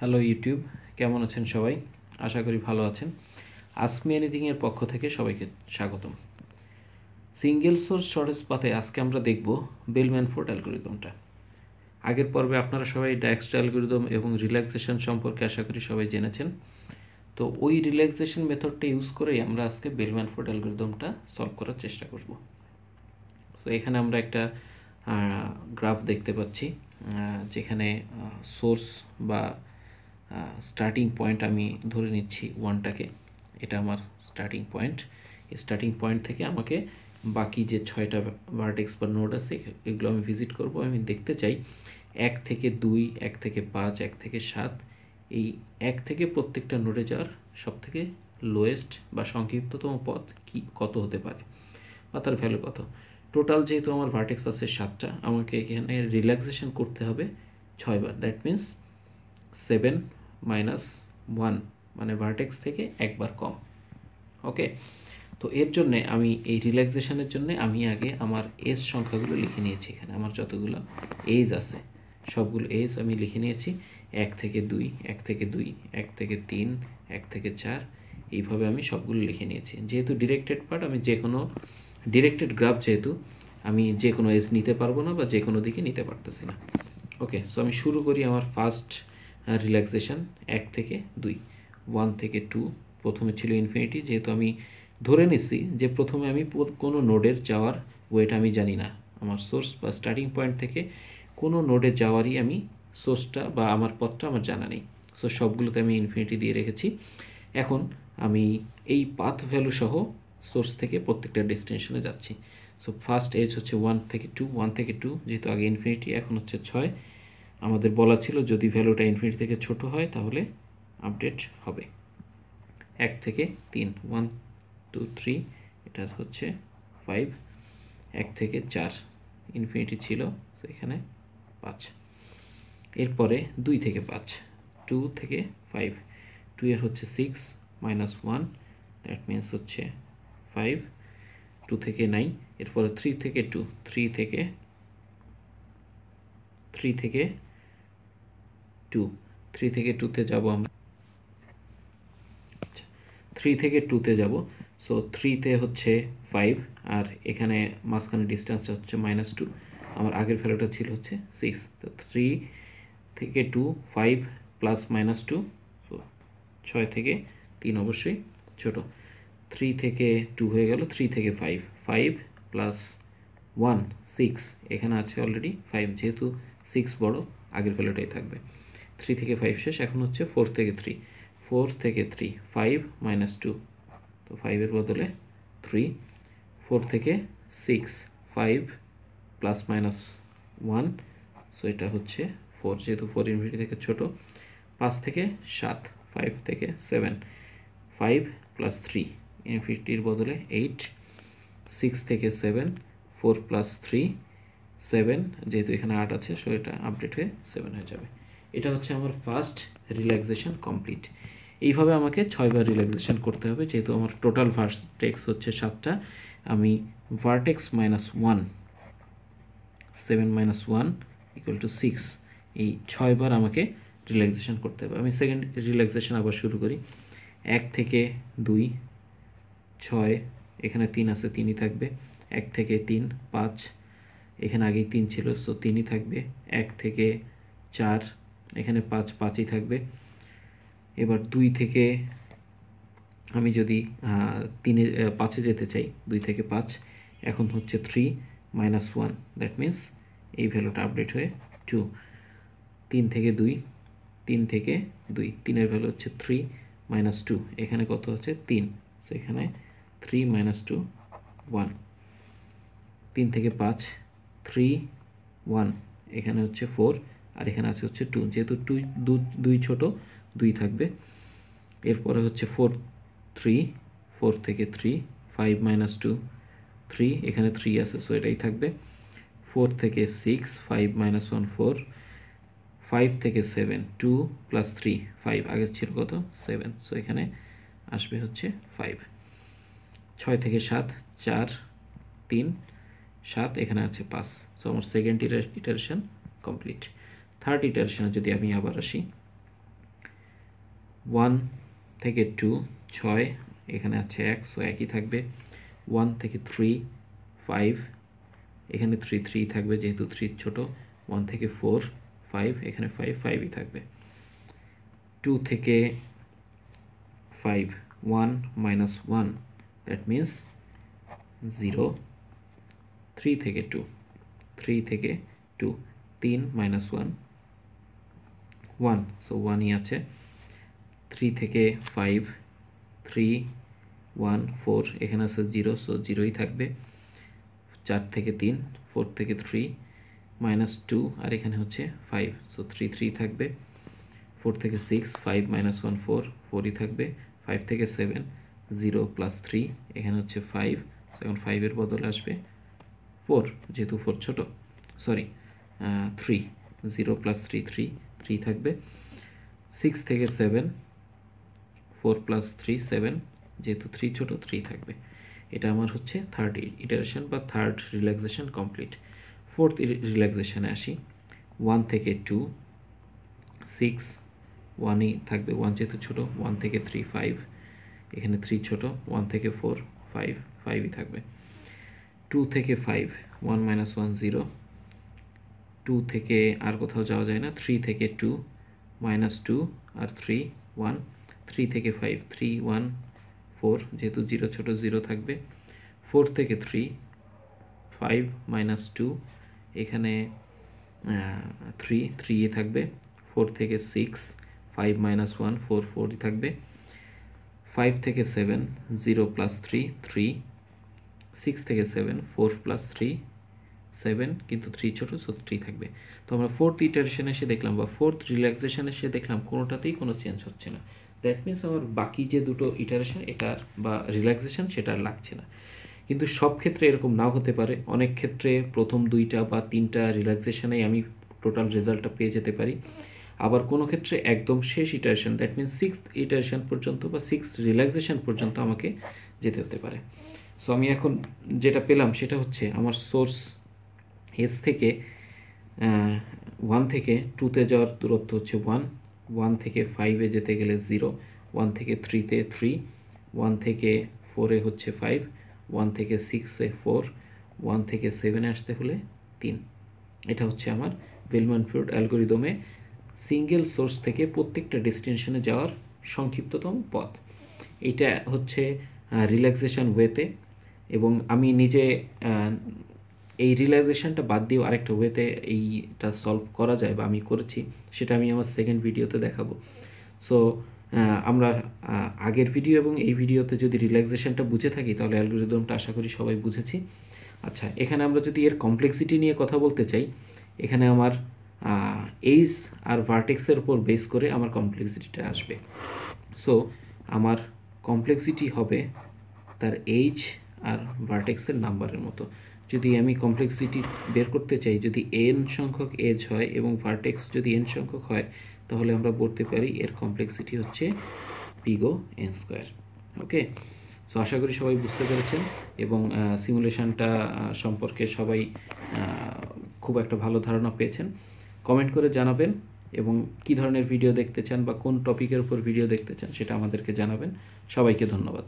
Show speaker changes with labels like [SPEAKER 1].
[SPEAKER 1] Hello YouTube, কেমন আছেন সবাই? আশা করি ভালো আছেন। আজমি এনিথিংয়ের পক্ষ থেকে সবাইকে স্বাগতম। সিঙ্গেল সোর্স শর্টেজ পাতে আজকে আমরা দেখব বেলম্যানফোর্ড অ্যালগোরিদমটা। আগের পর্বে আপনারা সবাই ডায়াক্সটা অ্যালগোরিদম এবং রিল্যাক্সেশন সম্পর্কে আশা করি সবাই জেনেছেন। তো ওই রিল্যাক্সেশন মেথডটা ইউজ করেই আমরা আজকে বেলম্যানফোর্ড অ্যালগোরিদমটা সলভ করার চেষ্টা করব। তো এখানে আমরা একটা গ্রাফ দেখতে পাচ্ছি যেখানে সোর্স বা স্টার্টিং পয়েন্ট আমি ধরে নিচ্ছি ওয়ানটাকে এটা আমার স্টার্টিং পয়েন্ট স্টার্টিং পয়েন্ট থেকে আমাকে বাকি যে ছয়টা ভার্টেক্স বা নোড আছে, এগুলো আমি ভিজিট করব। আমি দেখতে চাই এক থেকে দুই, এক থেকে পাঁচ, এক থেকে সাত। এই এক থেকে প্রত্যেকটা নোডে যাওয়ার সব থেকে লোয়েস্ট বা সংক্ষিপ্ততম পথ কি, কত হতে পারে বা তার ভ্যালু কত? টোটাল যেহেতু আমার ভার্টেক্স আছে সাতটা, আমাকে এখানে রিল্যাক্সেশন করতে হবে ছয়বার। That means seven minus one মানে ভার্টেক্স থেকে একবার কম। ওকে তো এর জন্যে আমি, এই রিল্যাক্সেশনের জন্য আমি আগে আমার এজ সংখ্যাগুলো লিখে নিয়েছি এখানে। আমার যতগুলো এজ আছে, সবগুলো এজ আমি লিখে নিয়েছি। এক থেকে দুই, এক থেকে দুই, এক থেকে তিন, এক থেকে চার, এইভাবে আমি সবগুলো লিখে নিয়েছি। যেহেতু ডিরেক্টেড পার্ট আমি যে কোনো ডিরেক্টেড গ্রাফ যেহেতু, আমি যে কোনো এজ নিতে পারব না বা যে কোনো দিকে নিতে পারতেছি না। ওকে সো আমি শুরু করি আমার ফার্স্ট রিল্যাক্সেশন এক থেকে দুই। ওয়ান থেকে টু প্রথমে ছিল ইনফিনিটি যেহেতু আমি ধরে নিচ্ছি যে প্রথমে আমি কোনো নোডের যাওয়ার ওয়েট আমি জানি না। আমার সোর্স বা স্টার্টিং পয়েন্ট থেকে কোনো নোডে যাওয়ারই আমি সোর্সটা বা আমার পথটা আমার জানা নেই। সো সবগুলোতে আমি ইনফিনিটি দিয়ে রেখেছি। এখন আমি এই পাথ ভ্যালু সহ সোর্স থেকে প্রত্যেকটা ডেস্টিনেশনে যাচ্ছি। সো ফার্স্ট এজ হচ্ছে ওয়ান থেকে টু ওয়ান থেকে টু যেহেতু আগে ইনফিনিটি এখন হচ্ছে ছয়। আমাদের বলা ছিল যদি ভ্যালুটা ইনফিনিটি থেকে ছোট হয়, তাহলে আপডেট হবে। এক থেকে তিন ওয়ান টু থ্রি এটা হচ্ছে ফাইভ এক থেকে চার ইনফিনিটি ছিল এখানে পাঁচ। এরপরে দুই থেকে পাঁচ টু থেকে ফাইভ টু এর হচ্ছে six minus one that means হচ্ছে ফাইভ টু থেকে নাইন এরপরে থ্রি থেকে টু থ্রি থেকে থ্রি থেকে টু থ্রি থেকে টুতে যাব আমরা। থ্রি থেকে টুতে যাব। সো থ্রিতে হচ্ছে ফাইভ আর এখানে মাঝখানে ডিস্টেন্সটা হচ্ছে মাইনাস টু আমার আগের ভ্যালুটা ছিল হচ্ছে সিক্স তো থ্রি থেকে two five plus minus two so ছয় থেকে তিন অবশ্যই ছোট। থ্রি থেকে টু হয়ে গেল থ্রি থেকে five five plus one six এখানে আছে অলরেডি ফাইভ যেহেতু সিক্স বড়, আগের ভ্যালুটাই থাকবে। থ্রি থেকে ফাইভ শেষ, এখন হচ্ছে ফোর থেকে থ্রি ফোর থেকে থ্রি ফাইভ মাইনাস টু তো ফাইভের বদলে থ্রি ফোর থেকে six five plus minus one so এটা হচ্ছে ফোর যেহেতু ফোর ইনফিনিটি থেকে ছোট। পাঁচ থেকে সাত ফাইভ থেকে সেভেন ফাইভ প্লাস থ্রি ইনফিনিটির বদলে এইট সিক্স থেকে seven four plus three seven যেহেতু এখানে আট আছে সো এটা আপডেট হয়ে সেভেন হয়ে যাবে। এটা হচ্ছে আমার ফার্স্ট রিল্যাক্সেশন কমপ্লিট এইভাবে আমাকে ছয়বার রিল্যাক্সেশন করতে হবে, যেহেতু আমার টোটাল ভার্টেক্স হচ্ছে সাতটা, আমি vertex minus one seven minus one equal to six এই ছয়বার আমাকে রিল্যাক্সেশন করতে হবে। আমি সেকেন্ড রিল্যাক্সেশন আবার শুরু করি। এক থেকে দুই, ছয়, এখানে তিন আছে, তিনই থাকবে। এক থেকে তিন, পাঁচ, এখানে আগেই তিন ছিল সো তিনই থাকবে। এক থেকে চার এখানে পাঁচ পাঁচই থাকবে। এবার দুই থেকে আমি যদি তিনে পাঁচে যেতে চাই, দুই থেকে পাঁচ, এখন হচ্ছে three minus one that means এই ভ্যালুটা আপডেট হয়ে টু তিন থেকে দুই, তিন থেকে দুই, তিনের ভ্যালু হচ্ছে থ্রি মাইনাস টু এখানে কত হচ্ছে তিন, তো এখানে থ্রি মাইনাস টু ওয়ান তিন থেকে পাঁচ থ্রি ওয়ান এখানে হচ্ছে ফোর আর এখানে আছে হচ্ছে টু যেহেতু টু দুই ছোট, দুই থাকবে। এরপরে হচ্ছে ফোর থ্রি ফোর থেকে three five minus two three এখানে থ্রি আছে সো এটাই থাকবে। ফোর থেকে six five minus one four five থেকে seven two plus three five আগে ছিল কত? সেভেন সো এখানে আসবে হচ্ছে ফাইভ ছয় থেকে সাত, চার, তিন, সাত, এখানে আছে পাঁচ সো আমার সেকেন্ড ইটারেশন কমপ্লিট থার্ড ইটারেশনে যদি আমি আবার আসি। ওয়ান থেকে টু ছয়, এখানে আছে এক সো একই থাকবে। ওয়ান থেকে থ্রি ফাইভ এখানে থ্রি থ্রি থাকবে, যেহেতু থ্রি ছোটো। ওয়ান থেকে ফোর ফাইভ এখানে ফাইভ ফাইভই থাকবে। টু থেকে five one minus one that means zero three থেকে টু থ্রি থেকে টু তিন মাইনাস ওয়ান ওয়ান সো ওয়ানই আছে। থ্রি থেকে ফাইভ থ্রি ওয়ান ফোর এখানে আছে জিরো সো জিরোই থাকবে। চার থেকে তিন ফোর থেকে থ্রি মাইনাস টু আর এখানে হচ্ছে ফাইভ সো থ্রি থ্রি থাকবে। ফোর থেকে six five minus one four ফোরই থাকবে। ফাইভ থেকে সেভেন জিরো প্লাস থ্রি এখানে হচ্ছে ফাইভ এখন ফাইভের বদলে আসবে। ফোর যেহেতু ফোর ছোটো। Sorry three zero plus three three three থাকবে। সিক্স থেকে seven four plus three seven যেহেতু থ্রি ছোটো থ্রি থাকবে। এটা আমার হচ্ছে থার্ড ইটারেশন বা থার্ড রিল্যাক্সেশন কমপ্লিট ফোর্থ রিল্যাক্সেশনে আসি। ওয়ান থেকে টু সিক্স ওয়ানই থাকবে। ওয়ান যেহেতু ছোটো ওয়ান থেকে থ্রি ফাইভ এখানে থ্রি ছোটো ওয়ান থেকে ফোর ফাইভ ফাইভই থাকবে। টু থেকে five one minus one zero two থেকে আর কোথাও যাওয়া যায় না। থ্রি থেকে টু মাইনাস টু আর থ্রি ওয়ান থ্রি থেকে ফাইভ থ্রি ওয়ান ফোর যেহেতু জিরো ছোটো জিরো থাকবে। ফোর থেকে থ্রি ফাইভ মাইনাস টু এখানে থ্রি থ্রি এ থাকবে। ফোর থেকে six five minus one four ফোরই থাকবে। ফাইভ থেকে seven zero plus three three six থেকে seven four plus three seven কিন্তু থ্রি ছোটো সো থ্রি থাকবে। তো আমরা ফোর্থ ইটারেশনে এসে দেখলাম বা ফোর্থ রিল্যাক্সেশনে এসে দেখলাম, কোনোটাতেই কোনো চেঞ্জ হচ্ছে না। দ্যাট মিনস আমার বাকি যে দুটো ইটারেশন এটার বা রিল্যাক্সেশন সেটা লাগছে না। কিন্তু সব ক্ষেত্রে এরকম নাও হতে পারে। অনেক ক্ষেত্রে প্রথম দুইটা বা তিনটা রিল্যাক্সেশনেই আমি টোটাল রেজাল্টটা পেয়ে যেতে পারি। আবার কোনো ক্ষেত্রে একদম শেষ iteration that means six iteration পর্যন্ত বা সিক্স রিল্যাক্সেশন পর্যন্ত আমাকে যেতে হতে পারে। সো আমি এখন যেটা পেলাম, সেটা হচ্ছে আমার সোর্স এস থেকে ওয়ান থেকে টুতে যাওয়ার দূরত্ব হচ্ছে ওয়ান ওয়ান থেকে ফাইভে যেতে গেলে জিরো ওয়ান থেকে থ্রিতে থ্রি ওয়ান থেকে ফোরে হচ্ছে ফাইভ ওয়ান থেকে সিক্সে ফোর ওয়ান থেকে সেভেনে আসতে হলে তিন। এটা হচ্ছে আমার বেলমান ফিউড অ্যালগোরিদমে সিঙ্গেল সোর্স থেকে প্রত্যেকটা ডেস্টিনেশনে যাওয়ার সংক্ষিপ্ততম পথ। এটা হচ্ছে রিল্যাক্সেশন ওয়েতে এবং আমি নিজে এই রিল্যাক্সেশনটা বাদ দিয়েও আরেকটা ওয়েতে এইটা সলভ করা যায় বা আমি করেছি, সেটা আমি আমার সেকেন্ড ভিডিওতে দেখাবো। সো আমরা আগের ভিডিও এবং এই ভিডিওতে যদি রিল্যাক্সেশনটা বুঝে থাকি, তাহলে অ্যালগোরিদমটা আশা করি সবাই বুঝেছি। আচ্ছা এখানে আমরা যদি এর কমপ্লেক্সিটি নিয়ে কথা বলতে চাই, এখানে আমার এইস আর ভার্টেক্সের উপর বেস করে আমার কমপ্লেক্সিটিটা আসবে। সো আমার কমপ্লেক্সিটি হবে তার এইচ আর ভার্টেক্সের নাম্বারের মতো। যদি আমি কমপ্লেক্সিটি বের করতে চাই, যদি এন সংখ্যক এজ হয় এবং ভার্টেক্স যদি এন সংখ্যক হয়, তাহলে আমরা বলতে পারি এর কমপ্লেক্সিটি হচ্ছে big O N square okay so আশা করি সবাই বুঝতে পেরেছেন এবং সিমুলেশনটা সম্পর্কে সবাই খুব একটা ভালো ধারণা পেয়েছেন। কমেন্ট করে জানাবেন এবং কি ধরনের ভিডিও দেখতে চান বা কোন টপিকের উপর ভিডিও দেখতে চান সেটা আমাদেরকে জানাবেন। সবাইকে ধন্যবাদ।